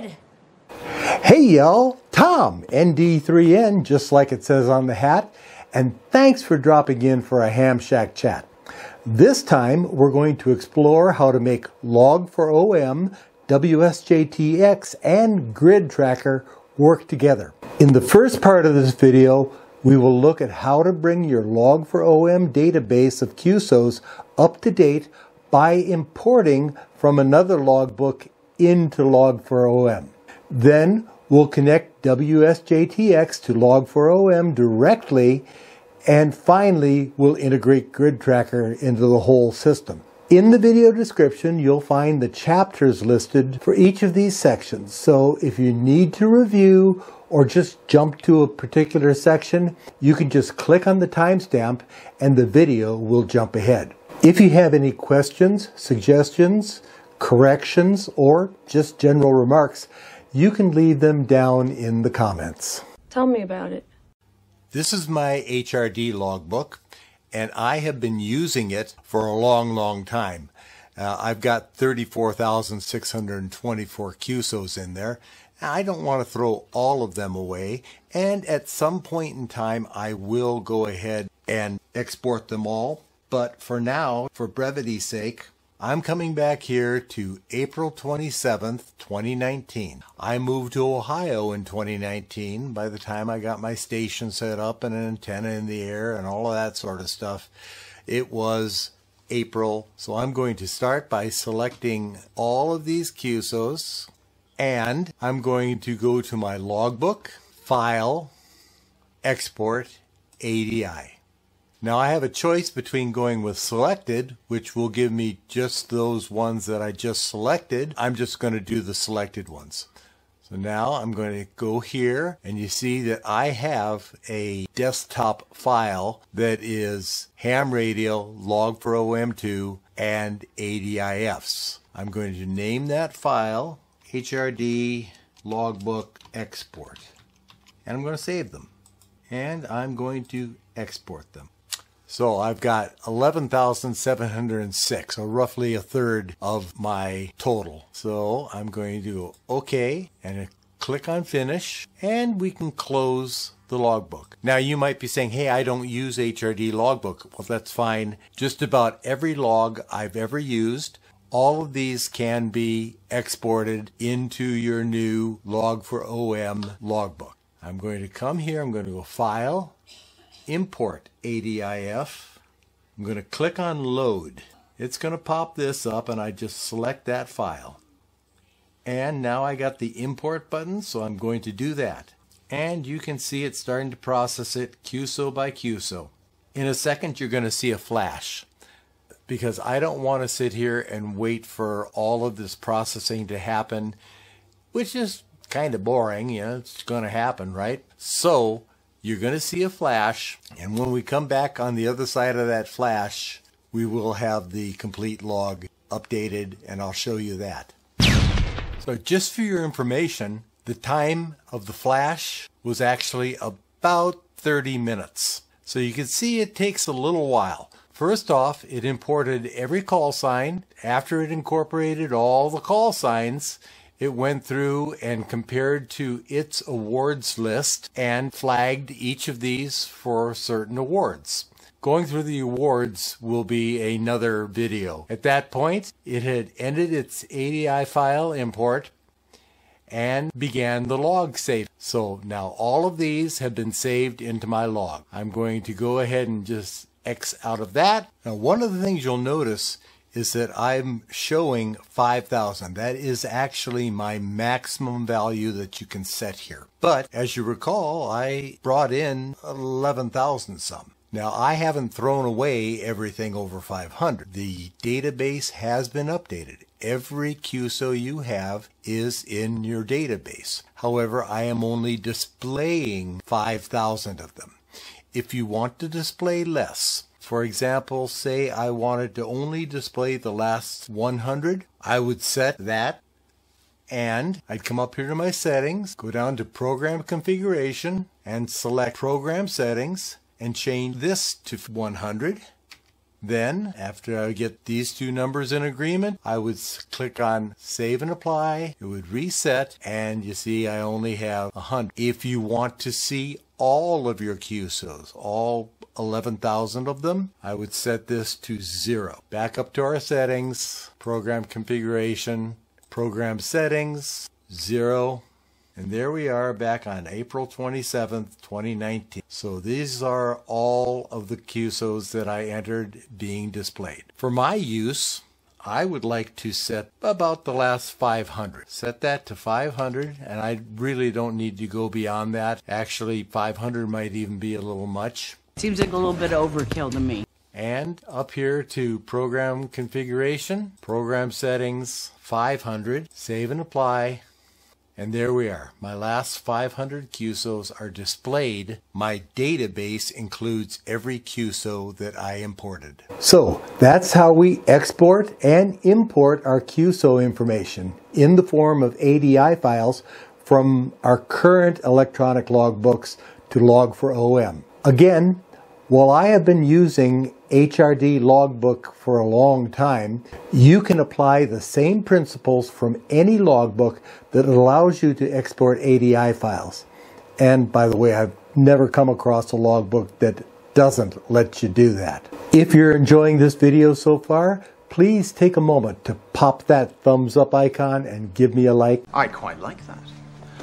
Grid! Hey y'all, Tom, ND3N, just like it says on the hat, and thanks for dropping in for a Ham Shack chat. This time we're going to explore how to make Log4OM, WSJTX, and Grid Tracker work together. In the first part of this video, we will look at how to bring your Log4OM database of QSOs up to date by importing from another logbook into Log4OM. Then we'll connect WSJTX to Log4OM directly and finally we'll integrate Grid Tracker into the whole system. In the video description, you'll find the chapters listed for each of these sections. So if you need to review or just jump to a particular section, you can just click on the timestamp and the video will jump ahead. If you have any questions, suggestions, corrections, or just general remarks, you can leave them down in the comments. Tell me about it. This is my HRD logbook, and I have been using it for a long, long time. Uh, I've got 34,624 QSOs in there. I don't want to throw all of them away, and at some point in time, I will go ahead and export them all. But for now, for brevity's sake, I'm coming back here to April 27th, 2019. I moved to Ohio in 2019 by the time I got my station set up and an antenna in the air and all of that sort of stuff. It was April, so I'm going to start by selecting all of these QSOs and I'm going to go to my logbook, File, Export, ADI. Now I have a choice between going with selected, which will give me just those ones that I just selected. I'm just going to do the selected ones. So now I'm going to go here and you see that I have a desktop file that is ham radio, Log4OM2, and ADIFs. I'm going to name that file HRD logbook export. And I'm going to save them. And I'm going to export them. So I've got 11,706, or roughly a third of my total. So I'm going to go OK and click on finish and we can close the logbook. Now you might be saying, hey, I don't use HRD logbook. Well, that's fine. Just about every log I've ever used, all of these can be exported into your new Log4OM logbook. I'm going to come here, I'm going to go File, import ADIF. I'm going to click on load. It's going to pop this up and I just select that file. And now I got the import button, so I'm going to do that. And you can see it starting to process it QSO by QSO. In a second, you're going to see a flash because I don't want to sit here and wait for all of this processing to happen, which is kind of boring. You know, it's going to happen, right? So you're going to see a flash, and when we come back on the other side of that flash, we will have the complete log updated, and I'll show you that. So just for your information, the time of the flash was actually about 30 minutes. So you can see it takes a little while. First off, it imported every call sign. After it incorporated all the call signs, it went through and compared to its awards list and flagged each of these for certain awards. Going through the awards will be another video. At that point, it had ended its ADI file import and began the log save. So now all of these have been saved into my log. I'm going to go ahead and just X out of that. Now one of the things you'll notice is that I'm showing 5,000. That is actually my maximum value that you can set here. But as you recall, I brought in 11,000 some. Now I haven't thrown away everything over 500. The database has been updated. Every QSO you have is in your database. However, I am only displaying 5,000 of them. If you want to display less, for example, say I wanted to only display the last 100, I would set that and I'd come up here to my settings, go down to program configuration and select program settings and change this to 100 Then, after I get these two numbers in agreement, I would click on Save and Apply. It would reset, and you see I only have 100. If you want to see all of your QSOs, all 11,000 of them, I would set this to zero. Back up to our settings, program configuration, program settings, zero, and there we are back on April 27th, 2019. So these are all of the QSOs that I entered being displayed. For my use, I would like to set about the last 500. Set that to 500 and I really don't need to go beyond that. Actually 500 might even be a little much. Seems like a little bit of overkill to me. And up here to program configuration, program settings, 500, save and apply. And there we are. My last 500 QSOs are displayed. My database includes every QSO that I imported. So that's how we export and import our QSO information in the form of ADI files from our current electronic logbooks to Log4OM. Again, while I have been using HRD logbook for a long time, you can apply the same principles from any logbook that allows you to export ADI files. And by the way, I've never come across a logbook that doesn't let you do that. If you're enjoying this video so far, please take a moment to pop that thumbs up icon and give me a like. I quite like that.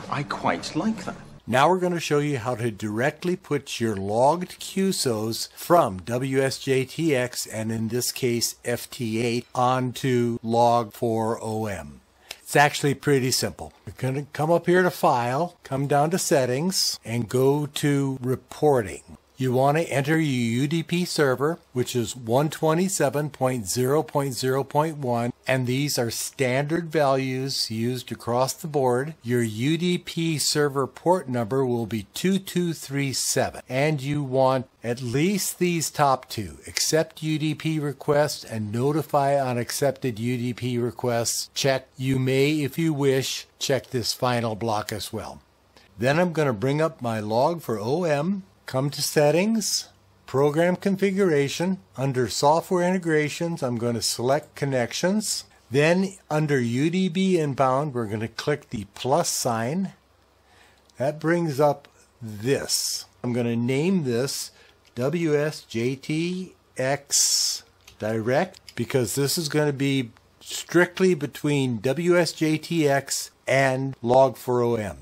I quite like that. Now we're going to show you how to directly put your logged QSOs from WSJTX and in this case FT8 onto Log4OM. It's actually pretty simple. You're going to come up here to File, come down to Settings, and go to Reporting. You want to enter your UDP server, which is 127.0.0.1, and these are standard values used across the board. Your UDP server port number will be 2237, and you want at least these top two, accept UDP requests and notify unaccepted UDP requests. Check. You may, if you wish, check this final block as well. Then I'm going to bring up my Log4OM Come to Settings, Program Configuration. Under Software Integrations, I'm going to select Connections. Then under UDP Inbound, we're going to click the plus sign. That brings up this. I'm going to name this WSJTX Direct because this is going to be strictly between WSJTX and Log4OM.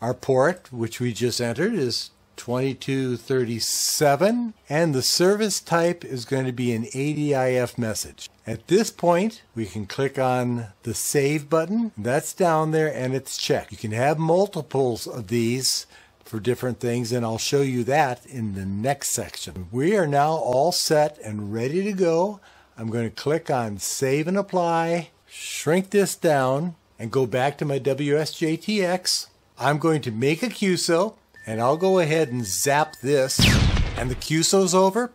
Our port, which we just entered, is 2237 and the service type is going to be an ADIF message. At this point, we can click on the save button. That's down there and it's checked. You can have multiples of these for different things and I'll show you that in the next section. We are now all set and ready to go. I'm going to click on save and apply, shrink this down and go back to my WSJTX. I'm going to make a QSO and I'll go ahead and zap this and the QSO's over.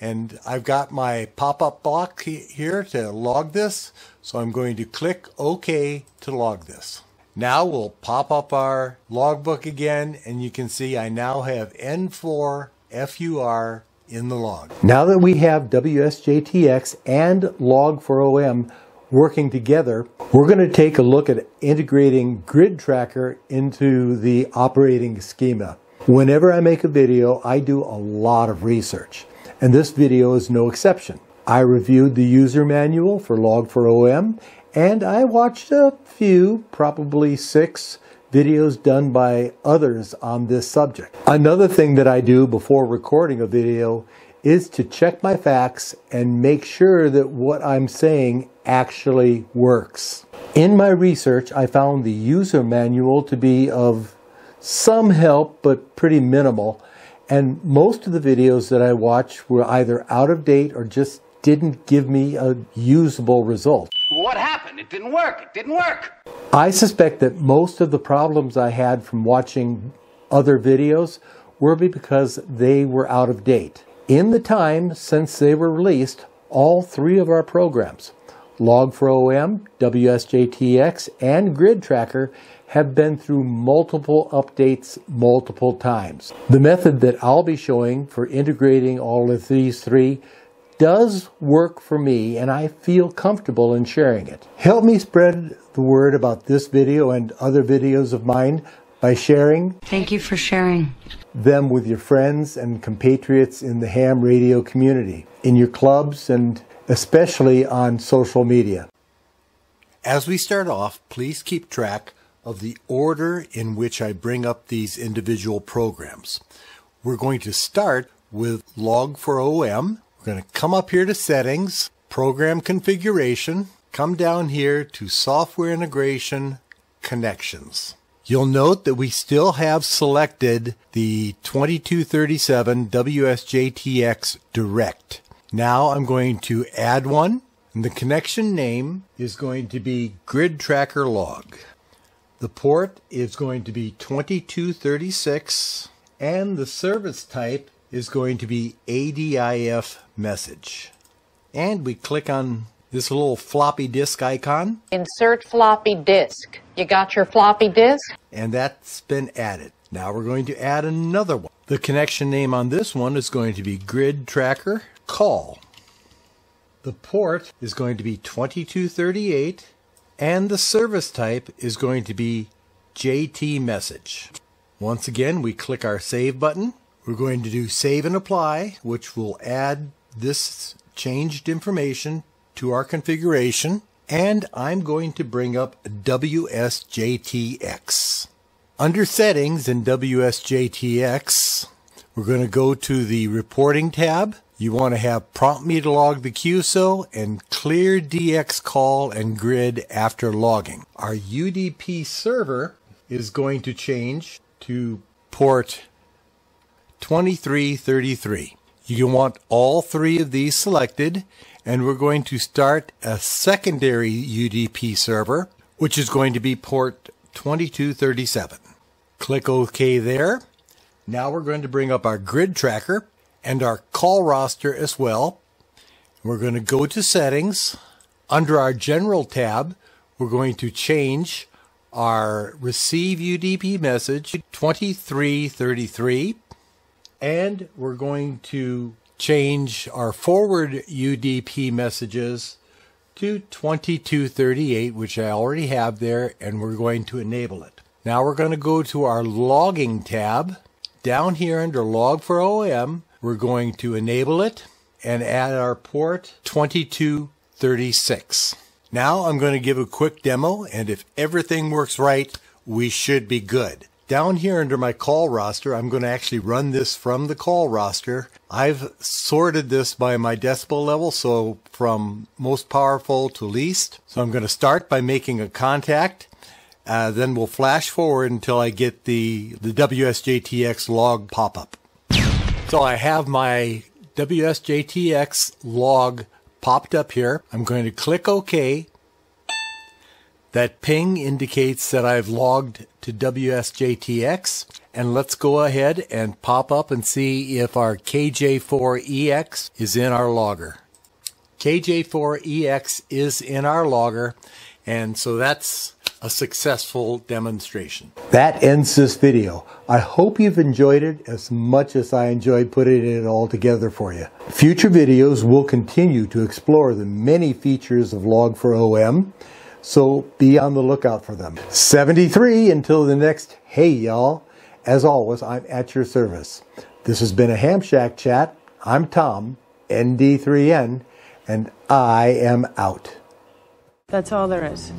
And I've got my pop-up block here to log this. So I'm going to click OK to log this. Now we'll pop up our logbook again and you can see I now have N4 FUR in the log. Now that we have WSJTX and Log4OM working together, we're going to take a look at integrating Grid Tracker into the operating schema. Whenever I make a video, I do a lot of research, and this video is no exception. I reviewed the user manual for Log4OM, and I watched a few, probably six, videos done by others on this subject. Another thing that I do before recording a video is to check my facts and make sure that what I'm saying actually works. In my research, I found the user manual to be of some help, but pretty minimal. And most of the videos that I watched were either out of date or just didn't give me a usable result. What happened? It didn't work. It didn't work. I suspect that most of the problems I had from watching other videos were because they were out of date. In the time since they were released, all three of our programs, Log4OM, WSJTX, and Grid Tracker, have been through multiple updates multiple times. The method that I'll be showing for integrating all of these three does work for me and I feel comfortable in sharing it. Help me spread the word about this video and other videos of mine by sharing Thank you for sharing. them with your friends and compatriots in the ham radio community, in your clubs, and especially on social media. As we start off, please keep track of the order in which I bring up these individual programs. We're going to start with Log4OM. We're going to come up here to settings, program configuration, come down here to software integration, connections. You'll note that we still have selected the 2237 WSJTX Direct. Now I'm going to add one, and the connection name is going to be Grid Tracker Log. The port is going to be 2236, and the service type is going to be ADIF message. And we click on this little floppy disk icon, Insert floppy disk. You got your floppy disk? and that's been added. Now we're going to add another one. The connection name on this one is going to be Grid Tracker Call. The port is going to be 2238, and the service type is going to be JT Message. Once again, we click our Save button. We're going to do Save and Apply, which will add this changed information to our configuration. And I'm going to bring up WSJTX. Under Settings in WSJTX, we're going to go to the Reporting tab. You want to have Prompt Me to log the QSO and Clear DX call and grid after logging. Our UDP server is going to change to port 2333. You want all three of these selected, and we're going to start a secondary UDP server, which is going to be port 2237. Click OK there. Now we're going to bring up our grid tracker and our call roster as well. We're going to go to settings. Under our general tab, we're going to change our receive UDP message 2333 and we're going to change our forward UDP messages to 2238, which I already have there, and we're going to enable it. Now we're going to go to our logging tab. Down here under Log4OM, we're going to enable it and add our port 2236. Now I'm going to give a quick demo, and if everything works right, we should be good. Down here under my call roster, I'm going to actually run this from the call roster. I've sorted this by my decibel level, so from most powerful to least. So I'm going to start by making a contact. Uh, then we'll flash forward until I get the, the WSJTX log pop up. So I have my WSJTX log popped up here. I'm going to click OK. That ping indicates that I've logged to WSJTX. And let's go ahead and pop up and see if our KJ4EX is in our logger. KJ4EX is in our logger. And so that's a successful demonstration. That ends this video. I hope you've enjoyed it as much as I enjoyed putting it all together for you. Future videos will continue to explore the many features of Log4OM, so be on the lookout for them. 73 until the next Hey Y'all. As always, I'm at your service. This has been a Ham Shack Chat. I'm Tom, ND3N, and I am out. That's all there is.